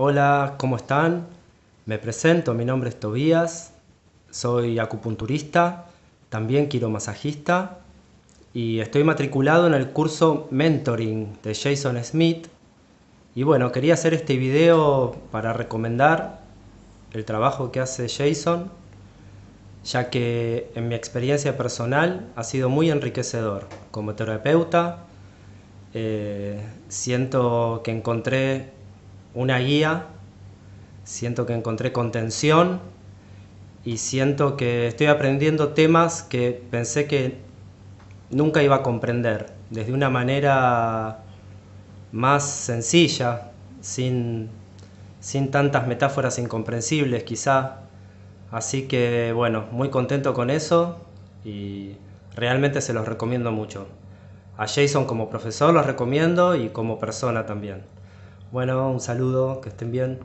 Hola, ¿cómo están? Me presento, mi nombre es Tobías, soy acupunturista, también quiromasajista y estoy matriculado en el curso Mentoring de Jason Smith. Y bueno, quería hacer este video para recomendar el trabajo que hace Jason, ya que en mi experiencia personal ha sido muy enriquecedor como terapeuta. Eh, siento que encontré una guía, siento que encontré contención y siento que estoy aprendiendo temas que pensé que nunca iba a comprender, desde una manera más sencilla, sin, sin tantas metáforas incomprensibles quizá. Así que bueno, muy contento con eso y realmente se los recomiendo mucho. A Jason como profesor los recomiendo y como persona también. Bueno, un saludo, que estén bien.